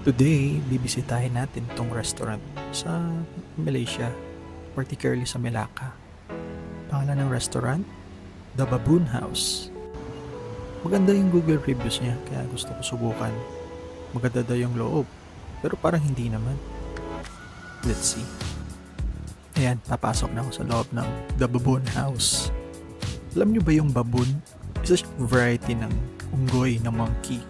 Today, bibisitahin natin tong restaurant sa Malaysia, particularly sa Melaka. Pangalan ng restaurant, The Baboon House. Maganda yung Google reviews niya, kaya gusto ko subukan. Maganda daw yung loob, pero parang hindi naman. Let's see. Ayan, papasok na ako sa loob ng The Baboon House. Alam nyo ba yung baboon? Isa siyang variety ng unggoy na monkey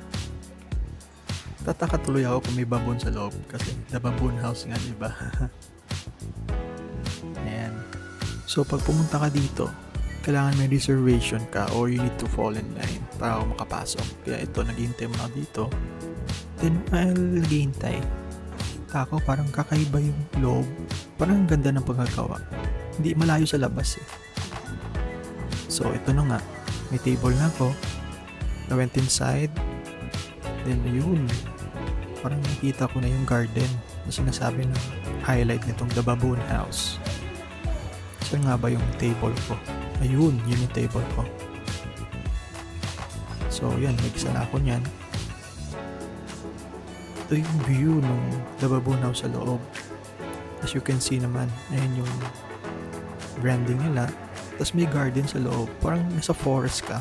tataka tuloy ako kung may baboon sa loob kasi the baboon house nga, di ba? Ayan. So, pag pumunta ka dito, kailangan may reservation ka or you need to fall in line para makapasok. Kaya ito, naghihintay mo na dito. Then, while naghihintay, ako parang kakaiba yung loob. Parang ang ganda ng pagkagawa. Hindi malayo sa labas eh. So, ito na nga. May table na ako. I went inside. Then, yun parang nakita ko na yung garden na sinasabi ng highlight nitong The Baboon House. Saan nga ba yung table ko? Ayun, yun yung table ko. So, yan, nag-isa na ako niyan. Ito yung view ng The Baboon House sa loob. As you can see naman, ayun yung branding nila. Tapos may garden sa loob. Parang nasa forest ka.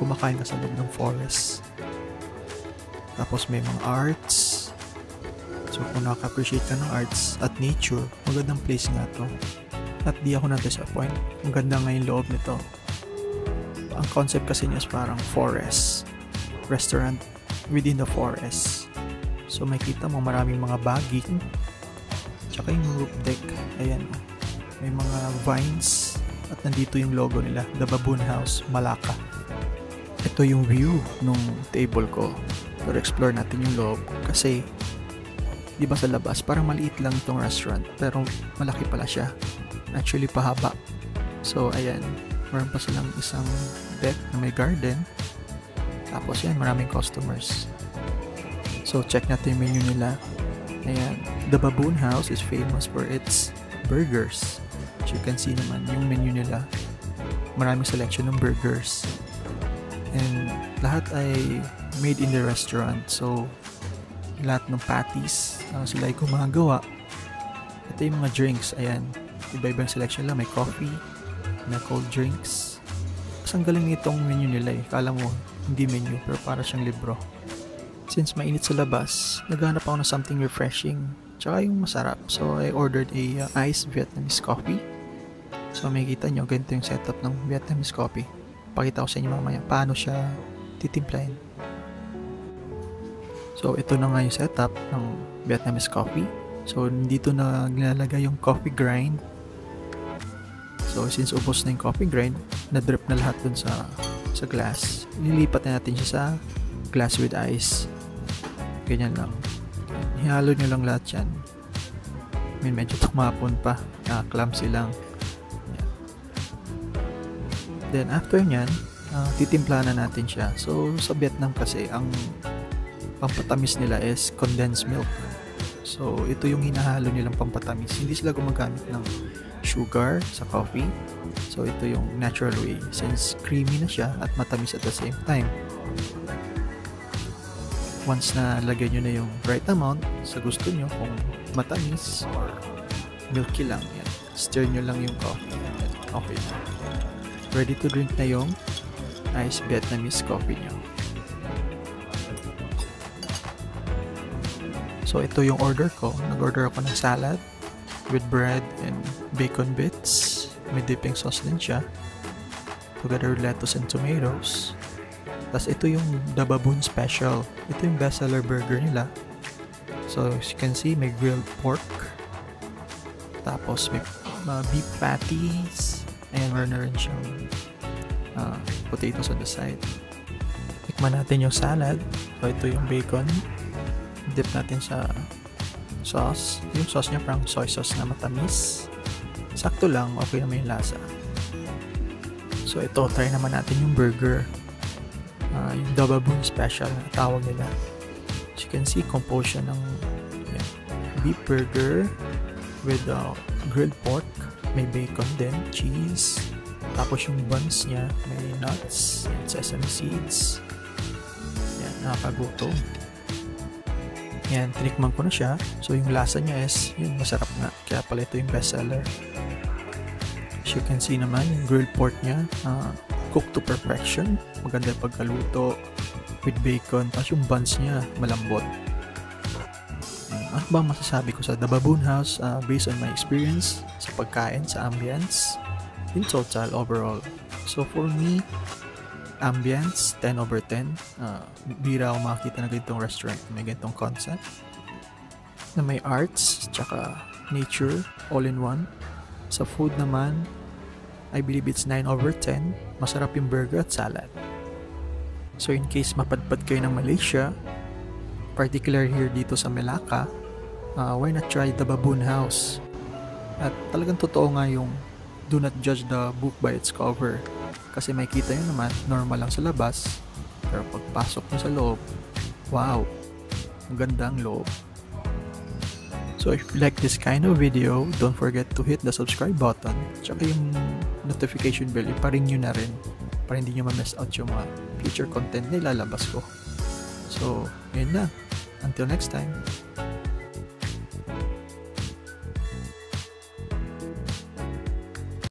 Kumakain ka sa loob ng forest. Tapos may mga arts. So kung nakaka-appreciate ka ng arts at nature, magandang place nga to. At di ako na-disappoint. Ang ganda nga yung loob nito. Ang concept kasi niya is parang forest. Restaurant within the forest. So makita mo maraming mga bagging. Tsaka yung roof deck. Ayan. May mga vines. At nandito yung logo nila. The Baboon House, Malacca. Ito yung view nung table ko. Pero explore natin yung loob kasi di ba sa labas parang maliit lang itong restaurant pero malaki pala siya. Actually pahaba. So ayan, meron pa silang isang deck na may garden. Tapos yan, maraming customers. So check natin yung menu nila. Ayan, The Baboon House is famous for its burgers. As you can see naman yung menu nila. Maraming selection ng burgers. And lahat ay made in the restaurant. So, lahat ng patties uh, sila ay gumagawa. Ito yung mga drinks. Ayan. Iba-ibang selection lang. May coffee, may cold drinks. Mas ang galing itong menu nila eh. Kala mo, hindi menu, pero para siyang libro. Since mainit sa labas, naghanap ako ng something refreshing. Tsaka yung masarap. So, I ordered a uh, iced Vietnamese coffee. So, makikita nyo, ganito yung setup ng Vietnamese coffee. Pakita ko sa inyo mamaya paano siya titimplahin. So, ito na nga yung setup ng Vietnamese coffee. So, dito na nilalagay yung coffee grind. So, since ubos na yung coffee grind, na-drip na lahat dun sa, sa glass. Nilipat na natin siya sa glass with ice. Ganyan lang. Ihalo nyo lang lahat yan. I mean, medyo tumapon pa. Ah, clumsy lang. Then, after nyan, uh, titimpla na natin siya. So, sa Vietnam kasi, ang pampatamis nila is condensed milk. So, ito yung hinahalo nilang pampatamis. Hindi sila gumagamit ng sugar sa coffee. So, ito yung natural way since creamy na siya at matamis at the same time. Once na lagay nyo na yung right amount sa gusto nyo, kung matamis or milky lang, yan. stir nyo lang yung coffee. Okay. Ready to drink na yung nice Vietnamese coffee nyo. So, ito yung order ko. Nag-order ako ng salad with bread and bacon bits. May dipping sauce din siya. Together with lettuce and tomatoes. Tapos ito yung The Baboon Special. Ito yung bestseller burger nila. So, as you can see, may grilled pork. Tapos may uh, beef patties. Ayan, meron na rin siyang uh, potatoes on the side. Tikman natin yung salad. So, ito yung bacon dip natin sa sauce. Yung sauce niya parang soy sauce na matamis. Sakto lang, okay naman yung lasa. So ito, try naman natin yung burger. Uh, yung Dababoon Special na tawag nila. As you can see, compose siya ng yan, beef burger with uh, grilled pork. May bacon din, cheese. Tapos yung buns niya, may nuts and sesame seeds. Yan, nakakagutom. Yan, tinikman ko na siya. So, yung lasa niya is, yun, masarap nga. Kaya pala ito yung bestseller. As you can see naman, yung grilled pork niya, uh, cooked to perfection. Maganda yung pagkaluto with bacon. Tapos yung buns niya, malambot. Ano ba masasabi ko sa The Baboon House uh, based on my experience sa pagkain, sa ambience, in total, overall. So for me, ambience, 10 over 10. Uh, bira ako makakita na ganitong restaurant may ganitong concept. Na may arts, tsaka nature, all in one. Sa food naman, I believe it's 9 over 10. Masarap yung burger at salad. So in case mapadpad kayo ng Malaysia, particular here dito sa Melaka, uh, why not try the Baboon House? At talagang totoo nga yung do not judge the book by its cover. Kasi may kita nyo naman, normal lang sa labas. Pero pagpasok nyo sa loob, wow, maganda ang loob. So if you like this kind of video, don't forget to hit the subscribe button. Tsaka yung notification bell, iparing nyo na rin para hindi nyo ma-miss out yung mga future content na ilalabas ko. So, yun na. Until next time.